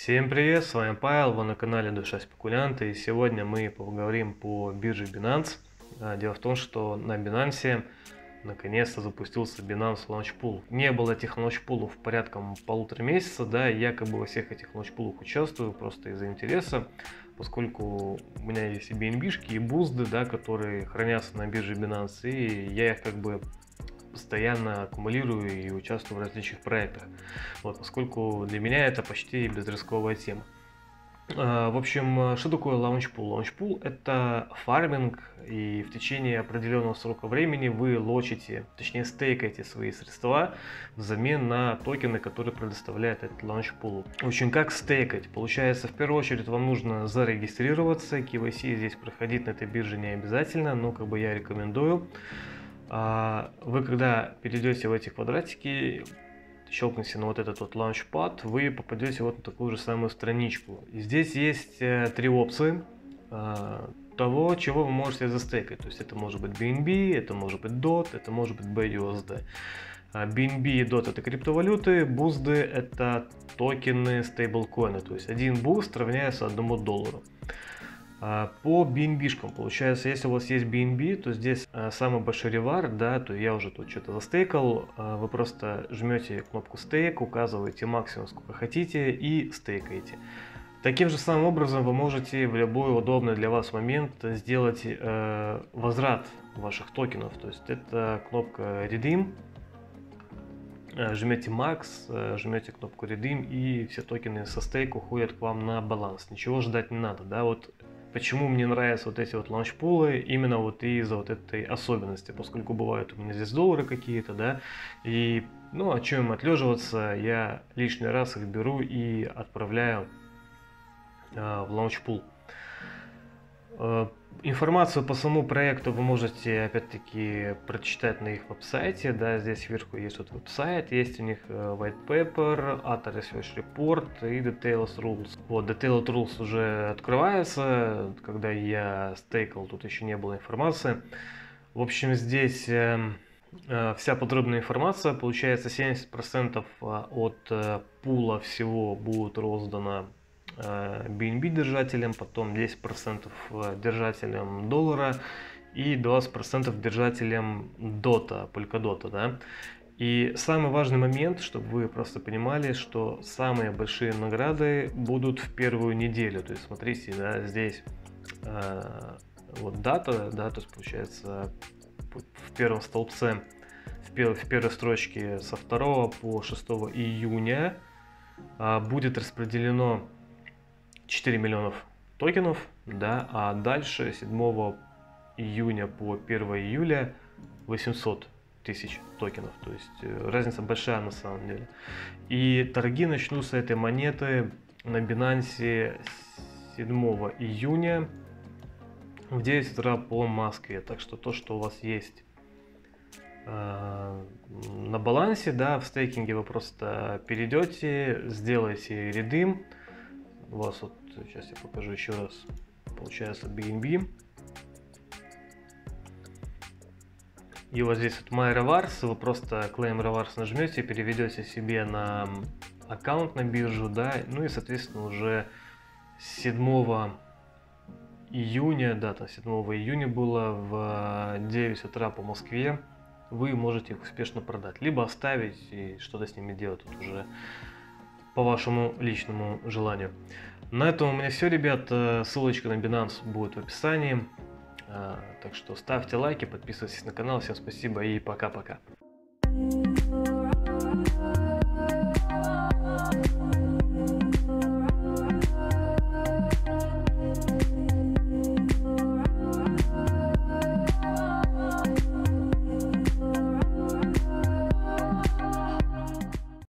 Всем привет, с вами Павел, вы на канале Душа Спекулянта и сегодня мы поговорим по бирже Binance. А, дело в том, что на Binance наконец-то запустился Binance Launch Pool. Не было этих лаунчпулов порядком полутора месяца, да, и якобы во всех этих лаунчпулах участвую просто из-за интереса, поскольку у меня есть и BNB, и бузды, да, которые хранятся на бирже Binance, и я их как бы постоянно аккумулирую и участвую в различных проектах. Вот, поскольку для меня это почти безрисковая тема. А, в общем, что такое launchpool? Launchpool – это фарминг, и в течение определенного срока времени вы лочите, точнее стейкаете свои средства взамен на токены, которые предоставляет этот launchpool. В общем, как стейкать? Получается, в первую очередь вам нужно зарегистрироваться, KYC здесь проходить на этой бирже не обязательно, но как бы я рекомендую. А вы когда перейдете в эти квадратики, щелкните на вот этот вот Launchpad, вы попадете вот на такую же самую страничку. И здесь есть э, три опции э, того, чего вы можете застейкать. То есть это может быть BNB, это может быть DOT, это может быть BUSD. BNB и DOT это криптовалюты, BUSD это токены стейблкоины. То есть один BUSD равняется одному доллару. А, по BNB, получается, если у вас есть BNB, то здесь а, самый большой ревар, да, то я уже тут что-то застейкал, а, вы просто жмете кнопку стейк, указываете максимум, сколько хотите и стейкаете. Таким же самым образом вы можете в любой удобный для вас момент сделать э, возврат ваших токенов, то есть это кнопка Redeem, жмете Max, жмете кнопку Redeem и все токены со стейка уходят к вам на баланс. Ничего ждать не надо, да, вот Почему мне нравятся вот эти вот LaunchPool ы? Именно вот из-за вот этой особенности, поскольку бывают у меня здесь доллары какие-то, да, и, ну, а чем отлеживаться, я лишний раз их беру и отправляю э, в LaunchPool. Э, информацию по самому проекту вы можете опять-таки прочитать на их веб-сайте. Да, здесь сверху есть вот веб-сайт, есть у них э, white paper, ATA research report и detailed rules. Вот, detailed rules уже открывается, когда я стейкал, тут еще не было информации. В общем, здесь эм, э, вся подробная информация, получается 70% от пула всего будет роздано BNB э, держателем, потом 10% э, держателем доллара и 20% держателем дота, Polkadot. Да? И самый важный момент, чтобы вы просто понимали, что самые большие награды будут в первую неделю. То есть смотрите, да, здесь э, вот дата, да, то есть получается в первом столбце, в, пер, в первой строчке со 2 по 6 июня э, будет распределено 4 миллионов токенов, да, а дальше 7 июня по 1 июля 800 тысяч токенов. То есть э, разница большая на самом деле. И торги начнутся этой монеты на Binance 7 июня в 9 утра по Москве. Так что то, что у вас есть э, на балансе, да, в стейкинге вы просто перейдете, сделаете редим, у вас вот, сейчас я покажу еще раз, получается BNB. И вот здесь вот My Rewards, вы просто Claim Rewards нажмете, переведете себе на аккаунт на биржу, да, ну и соответственно уже 7 июня, дата 7 июня было в 9 утра по Москве, вы можете их успешно продать, либо оставить и что-то с ними делать. Тут уже по вашему личному желанию. На этом у меня все, ребят. Э, ссылочка на Binance будет в описании. Э, так что ставьте лайки, подписывайтесь на канал. Всем спасибо и пока-пока.